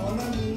好了